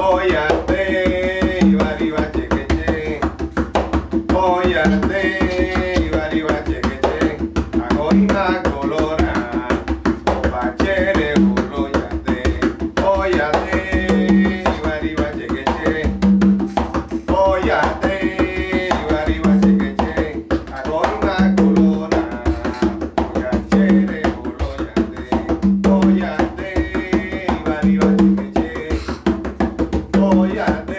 Oyate, Ibariba, Chequeche, Oyate. Arriba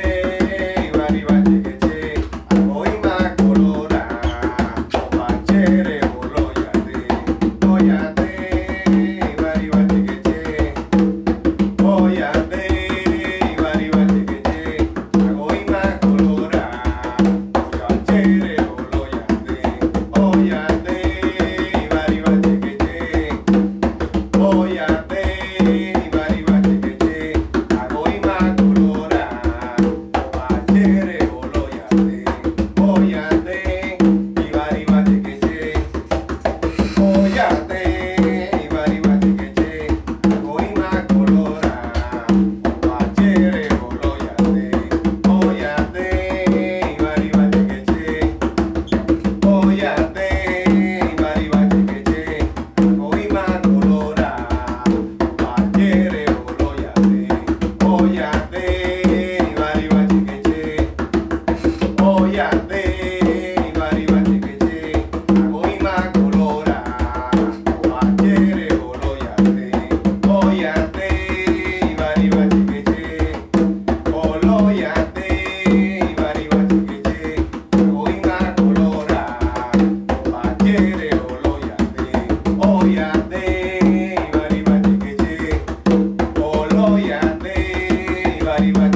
everybody.